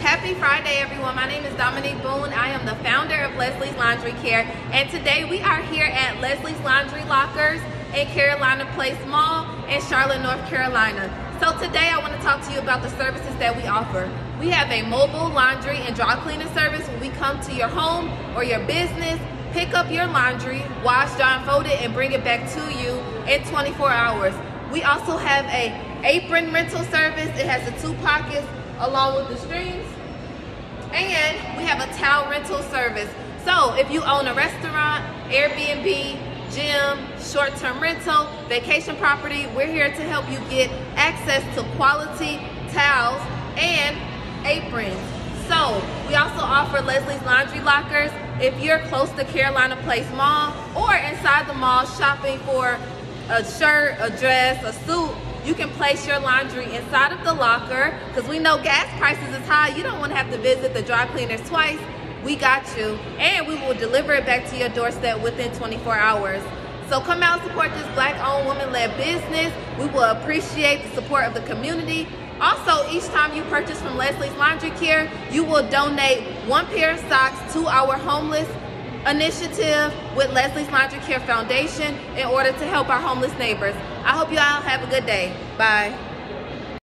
Happy Friday, everyone. My name is Dominique Boone. I am the founder of Leslie's Laundry Care, and today we are here at Leslie's Laundry Lockers in Carolina Place Mall in Charlotte, North Carolina. So today I want to talk to you about the services that we offer. We have a mobile laundry and dry cleaning service when we come to your home or your business, pick up your laundry, wash, dry, and fold it, and bring it back to you in 24 hours. We also have a apron rental service. It has the two pockets along with the strings. And we have a towel rental service. So if you own a restaurant, Airbnb, gym, short-term rental, vacation property, we're here to help you get access to quality towels and aprons. So we also offer Leslie's Laundry Lockers. If you're close to Carolina Place Mall or inside the mall shopping for a shirt, a dress, a suit, you can place your laundry inside of the locker because we know gas prices is high. You don't want to have to visit the dry cleaners twice. We got you. And we will deliver it back to your doorstep within 24 hours. So come out and support this black-owned, woman-led business. We will appreciate the support of the community. Also, each time you purchase from Leslie's Laundry Care, you will donate one pair of socks to our homeless initiative with Leslie's Laundry Care Foundation in order to help our homeless neighbors. I hope you all have a good day. Bye.